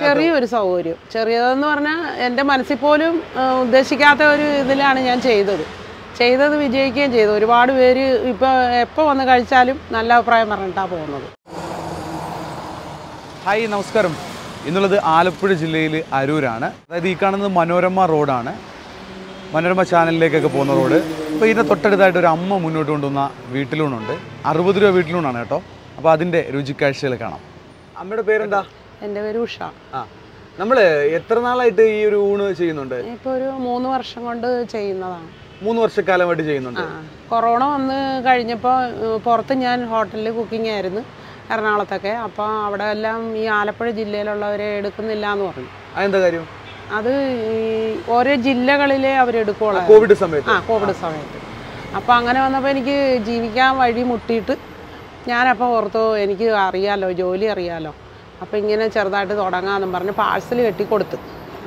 ചെറിയൊരു സൗകര്യം. ചെറിയതെന്ന് പറഞ്ഞാൽ എന്റെ മനസ്സിൽ പോലും ഉദ്ദേശിക്കാത്ത ഒരു ഇതിലാണ് ഞാൻ ചെയ്തത്. ചെയ്തത് വിജയിക്കുകയും ചെയ്തു. ഒരുപാട് പേര് ഇപ്പോൾ എപ്പോൾ വന്ന് കഴിച്ചാലും നല്ല അഭിപ്രായം പറഞ്ഞിട്ടാണ് പോകുന്നത്. ഹായ് നമസ്കാരം. ഇന്നുള്ളത് ആലപ്പുഴ ജില്ലയിൽ അരൂരാണ്. അതായത് ഈ കാണുന്നത് മനോരമ റോഡാണ്. മനോരമ ചാനലിലേക്കൊക്കെ പോകുന്ന റോഡ്. അപ്പോൾ ഇതിന്റെ തൊട്ടടുത്തായിട്ട് ഒരു അമ്മ മുന്നോട്ട് കൊണ്ടുവന്ന വീട്ടിലൂണുണ്ട്. അറുപത് രൂപ വീട്ടിലൂണാണ് കേട്ടോ. അപ്പോൾ അതിന്റെ രുചിക്കാഴ്ചകൾ കാണാം. അമ്മയുടെ പേരെന്താ? എന്റെ പേര് ഉഷ. നമ്മൾ എത്ര നാളായിട്ട് ഈ ഒരു ഊണ് ചെയ്യുന്നുണ്ട്? ഇപ്പൊ ഒരു മൂന്ന് വർഷം കൊണ്ട് ചെയ്യുന്നതാണ്. മൂന്ന് വർഷക്കാലമായിട്ട് ചെയ്യുന്നുണ്ട്. കൊറോണ വന്ന് കഴിഞ്ഞപ്പോൾ പുറത്ത് ഞാൻ ഹോട്ടലിൽ കുക്കിംഗ് ആയിരുന്നു എറണാകുളത്തൊക്കെ. അപ്പോൾ അവിടെ എല്ലാം ഈ ആലപ്പുഴ ജില്ലയിലുള്ളവരെ എടുക്കുന്നില്ല എന്ന് പറഞ്ഞു. അതെന്താ കാര്യം? അത് ഈ ഓരോ ജില്ലകളിലെ അവരെടുക്കുള്ളൂ കോവിഡ് സമയത്ത്. ആ കോവിഡ് സമയത്ത്. അപ്പോൾ അങ്ങനെ വന്നപ്പോൾ എനിക്ക് ജീവിക്കാൻ വഴി മുട്ടിയിട്ട് ഞാനപ്പോൾ ഓർത്തു എനിക്ക് അറിയാലോ ജോലി അറിയാലോ. അപ്പോൾ ഇങ്ങനെ ചെറുതായിട്ട് തുടങ്ങാമെന്നും പറഞ്ഞ് പാഴ്സൽ കെട്ടിക്കൊടുത്ത്.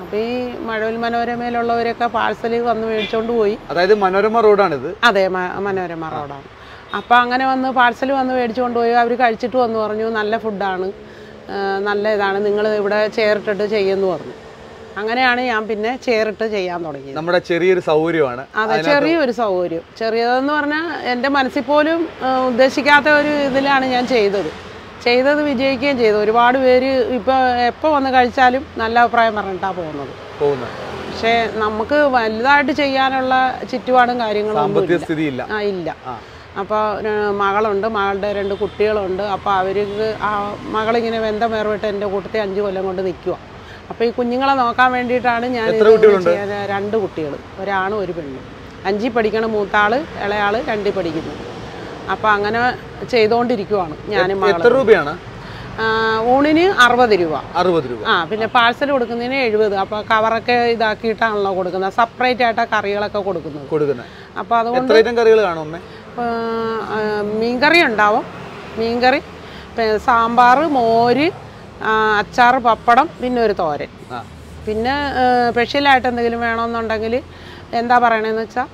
അപ്പോൾ ഈ മഴവിൽ മനോരമയിലുള്ളവരൊക്കെ പാഴ്സൽ വന്ന് മേടിച്ചുകൊണ്ട് പോയി. അതായത് മനോരമ റോഡാണിത്? അതെ മനോരമ റോഡാണ്. അപ്പോൾ അങ്ങനെ വന്ന് പാഴ്സൽ വന്ന് മേടിച്ചുകൊണ്ട് പോയി. അവർ കഴിച്ചിട്ട് വന്ന് പറഞ്ഞു നല്ല ഫുഡാണ് നല്ല ഇതാണ്. നിങ്ങൾ ഇവിടെ ചേർട്ടിട്ട് ചെയ്യുമെന്ന് പറഞ്ഞു. അങ്ങനെയാണ് ഞാൻ പിന്നെ ചേറിട്ട് ചെയ്യാൻ തുടങ്ങിയത്. നമ്മുടെ ചെറിയൊരു സൗകര്യമാണ്. അതെ ചെറിയൊരു സൗകര്യം. ചെറിയതെന്ന് പറഞ്ഞാൽ എന്റെ മനസ്സിൽ പോലും ഉദ്ദേശിക്കാത്ത ഒരു ഇതിലാണ് ഞാൻ ചെയ്തത്. ചെയ്തത് വിജയിക്കുകയും ചെയ്തു. ഒരുപാട് പേര് ഇപ്പോൾ എപ്പോ വന്ന് കഴിച്ചാലും നല്ല അഭിപ്രായം പറഞ്ഞിട്ടാണ് പോകുന്നത്. പോകുന്നത്. പക്ഷേ നമുക്ക് വലുതായിട്ട് ചെയ്യാനുള്ള ചുറ്റുപാടും കാര്യങ്ങളും സ്ഥിതിയില്ല ആ ഇല്ല. അപ്പോൾ മകളുണ്ട് മകളുടെ രണ്ട് കുട്ടികളുണ്ട്. അപ്പോൾ അവർക്ക് ആ മകളിങ്ങനെ വെന്തം വേർവിട്ട് എന്റെ കൂട്ടത്തെ അഞ്ച് കൊല്ലം കൊണ്ട് നിൽക്കുക അപ്പോൾ ഈ കുഞ്ഞുങ്ങളെ നോക്കാൻ വേണ്ടിയിട്ടാണ് ഞാൻ? രണ്ട് കുട്ടികൾ ഒരാണും ഒരു പെണ്ണും. അഞ്ചിൽ പഠിക്കണ മൂത്താൾ ഇളയാൾ രണ്ടിൽ പഠിക്കുന്നു. അപ്പോൾ അങ്ങനെ ചെയ്തുകൊണ്ടിരിക്കുവാണ് ഞാനും എത്ര രൂപയാണ്? ഊണിന് അറുപത് രൂപ. അറുപത് രൂപ. ആ പിന്നെ പാഴ്സൽ കൊടുക്കുന്നതിന് എഴുപത്. അപ്പോൾ കവറൊക്കെ ഇതാക്കിയിട്ടാണല്ലോ കൊടുക്കുന്നത്. സെപ്പറേറ്റ് ആയിട്ട് കറികളൊക്കെ കൊടുക്കുന്നത്. കൊടുക്കുന്നത്. അപ്പോൾ അതുകൊണ്ട് കറികൾ കാണും മീൻകറി ഉണ്ടാവും. മീൻകറി പിന്നെ സാമ്പാർ മോര് അച്ചാർ പപ്പടം പിന്നെ ഒരു തോരൻ. പിന്നെ സ്പെഷ്യലായിട്ട് എന്തെങ്കിലും വേണമെന്നുണ്ടെങ്കിൽ എന്താ പറയണതെന്ന് വെച്ചാൽ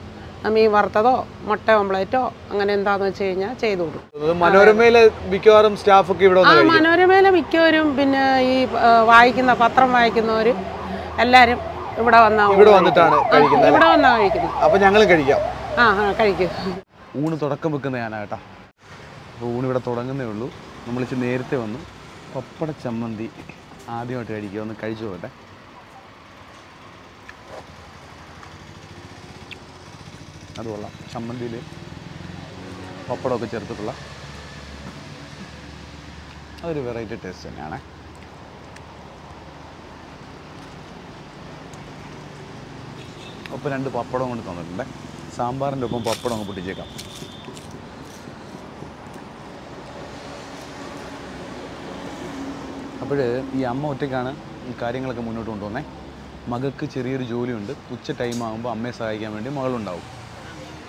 മീൻ വറുത്തതോ മുട്ട ഓംപ്ലേറ്റോ അങ്ങനെ എന്താന്ന് വെച്ച് കഴിഞ്ഞാൽ ചെയ്തു കൊടുക്കും. അത് മനോരമയിലെ മിക്കവാറും സ്റ്റാഫൊക്കെ ഇവിടെ ആ മനോരമയിലെ മിക്കവരും പിന്നെ ഈ വായിക്കുന്ന പത്രം വായിക്കുന്നവര് എല്ലാരും ഇവിടെ വന്നാ ഇവിടെ വന്നിട്ടാണ് കഴിക്കുന്നത് ഇവിടെ വന്നാ കഴിക്കുന്നത്. അപ്പൊ ഞങ്ങൾ കഴിക്കാം. ആ ആ കഴിക്കും. ഊണ് തുടക്കം വെക്കുന്ന ഞാനാട്ടാ അപ്പോൾ ഊണ് ഇവിടെ തുടങ്ങുന്നേ ഉള്ളൂ. നമ്മൾ ഇച്ചിരി നേരത്തെ വന്നു. പപ്പട ചമ്മന്തി ആദ്യമായിട്ട് കഴിക്കുക ഒന്ന് കഴിച്ചു പോകട്ടെ അത് കൊള്ളാം. ചമ്മന്തിയിൽ പപ്പടമൊക്കെ ചേർത്തിട്ടുള്ള അതൊരു വെറൈറ്റി ടേസ്റ്റ് തന്നെയാണ്. ഒപ്പം രണ്ട് പപ്പടവും കൊണ്ട് തന്നിട്ടുണ്ട്. സാമ്പാറിന്റെ ഒപ്പം പപ്പടം അങ്ങ് പൊട്ടിച്ചേക്കാം. അപ്പോൾ ഈ അമ്മ ഒറ്റയ്ക്കാണ് ഈ കാര്യങ്ങളൊക്കെ മുന്നോട്ട് കൊണ്ടുവന്നേ. മകൾക്ക് ചെറിയൊരു ജോലിയുണ്ട്. ഉച്ച ടൈം ആകുമ്പോൾ അമ്മയെ സഹായിക്കാൻ വേണ്ടി മകളുണ്ടാവും.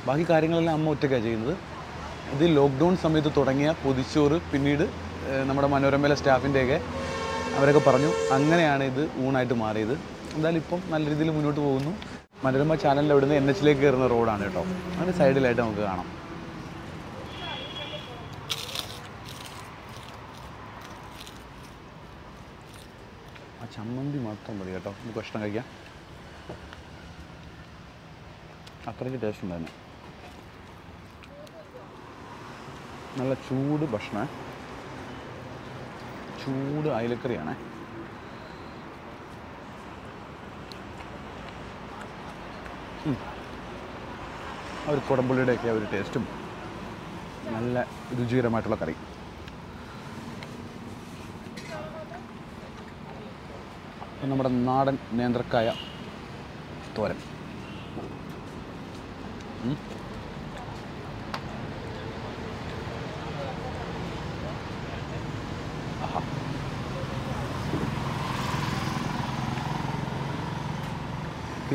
ബാക്കി കാര്യങ്ങളെല്ലാം അമ്മ ഒറ്റയ്ക്കാണ് ചെയ്യുന്നത്. ഇത് ലോക്ക്ഡൗൺ സമയത്ത് തുടങ്ങിയ പൊതിച്ചോറ് പിന്നീട് നമ്മുടെ മനോരമയിലെ സ്റ്റാഫിന്റെയൊക്കെ അവരൊക്കെ പറഞ്ഞു അങ്ങനെയാണ് ഇത് ഊണായിട്ട് മാറിയത്. എന്തായാലും ഇപ്പം നല്ല രീതിയിൽ മുന്നോട്ട് പോകുന്നു. മനോരമ ചാനലിൽ അവിടുന്ന് എൻ എച്ചിലേക്ക് കയറുന്ന റോഡാണ് കേട്ടോ. അതിന്റെ സൈഡിലായിട്ട് നമുക്ക് കാണാം. ആ ചമ്മന്തി മാത്രം മതി കേട്ടോ. നമുക്ക് ഭക്ഷണം കഴിക്കാം. അത്രയ്ക്ക് ടേസ്റ്റ് ഉണ്ടായിരുന്നു. നല്ല ചൂട് ഭക്ഷണം. ചൂട് അയലക്കറിയാണേ. ആ ഒരു കുടംപുള്ളിയുടെയൊക്കെ ആ ഒരു ടേസ്റ്റും നല്ല രുചികരമായിട്ടുള്ള കറി. നമ്മുടെ നാടൻ നേന്ത്രക്കായ തോരൻ.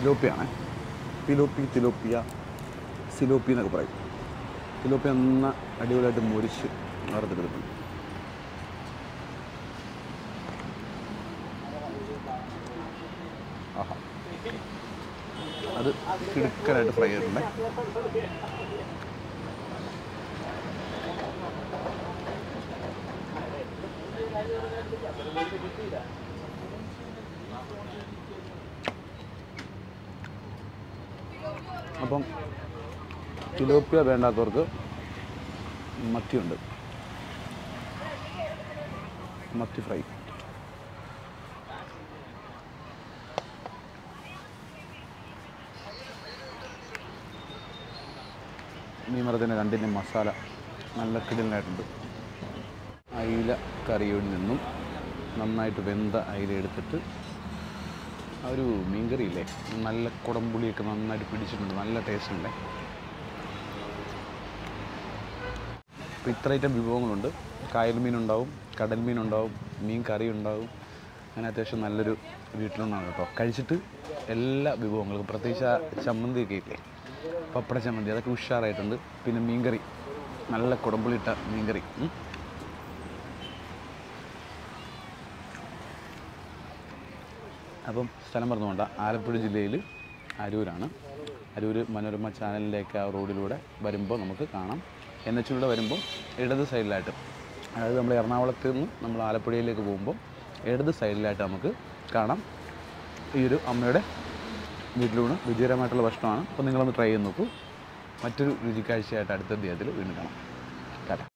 തിലോപ്പിയാണ്. തിലോപ്പി തിലോപ്പിയ സിലോപ്പി എന്നൊക്കെ പറയും. തിലോപ്പി നന്ന അടിപൊളിയായിട്ട് മുരിച്ച് വറുത്തെടുത്തിട്ടുണ്ട് ആഹാ. അത് കിടുക്കനായിട്ട് ഫ്രൈ ചെയ്തിട്ടുണ്ട്. അപ്പം തിലോപ്പിയ വേണ്ടാത്തവർക്ക് മത്തിയുണ്ട്. മത്തി ഫ്രൈ. മീമറത്തിന്റെ രണ്ടിന്റെ മസാല നല്ല കിടലായിട്ടുണ്ട് അയില കറിയിൽ നിന്നും നന്നായിട്ട് വെന്ത അയില എടുത്തിട്ട് ആ ഒരു മീൻകറിയില്ലേ? നല്ല കുടംപുളിയൊക്കെ നന്നായിട്ട് പിടിച്ചിട്ടുണ്ട്. നല്ല ടേസ്റ്റ് ഉണ്ട് അപ്പോൾ ഇത്ര ഐറ്റം വിഭവങ്ങളുണ്ട്. കായൽ മീനുണ്ടാവും കടൽ മീനുണ്ടാവും മീൻ കറി ഉണ്ടാവും അങ്ങനെ അത്യാവശ്യം നല്ലൊരു വീട്ടിലൊന്നാണ് കേട്ടോ. കഴിച്ചിട്ട് എല്ലാ വിഭവങ്ങൾക്കും പ്രത്യേകിച്ച് ആ ചമ്മന്തിയൊക്കെ ഇല്ലേ? പപ്പട ചമ്മന്തി അതൊക്കെ ഉഷാറായിട്ടുണ്ട്. പിന്നെ മീൻകറി. നല്ല കുടംപുളിയിട്ട മീൻകറി. അപ്പം സ്ഥലം പറഞ്ഞുകൊണ്ട് ആലപ്പുഴ ജില്ലയിൽ അരൂരാണ്. അരൂർ മനോരമ ചാനലിലേക്ക് ആ റോഡിലൂടെ വരുമ്പോൾ നമുക്ക് കാണാം. എൻ എച്ചിലൂടെ വരുമ്പോൾ ഇടത് സൈഡിലായിട്ട് അതായത് നമ്മൾ എറണാകുളത്ത് നിന്ന് നമ്മൾ ആലപ്പുഴയിലേക്ക് പോകുമ്പോൾ ഇടത് സൈഡിലായിട്ട് നമുക്ക് കാണാം. ഈ ഒരു അമ്മയുടെ വീട്ടിലൂടെ വിജയകരമായിട്ടുള്ള ഭക്ഷണമാണ്. അപ്പോൾ നിങ്ങളൊന്ന് ട്രൈ ചെയ്ത് നോക്കൂ. മറ്റൊരു രുചിക്കാഴ്ചയായിട്ട് അടുത്ത അധ്യായത്തിൽ വീണ്ടും കാണാം.